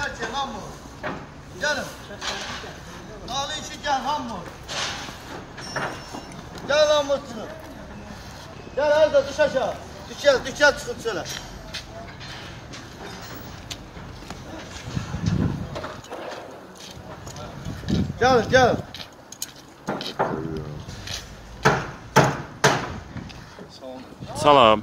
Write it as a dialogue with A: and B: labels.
A: geçerken lan bu. Gelin. Nalı işi gel lan bu. Gel lan mısını. Gel Arda düş aşağı. Düşeceğiz, düşeceğiz çıkıp şöyle. Gelin, gelin.
B: Salam. Salam.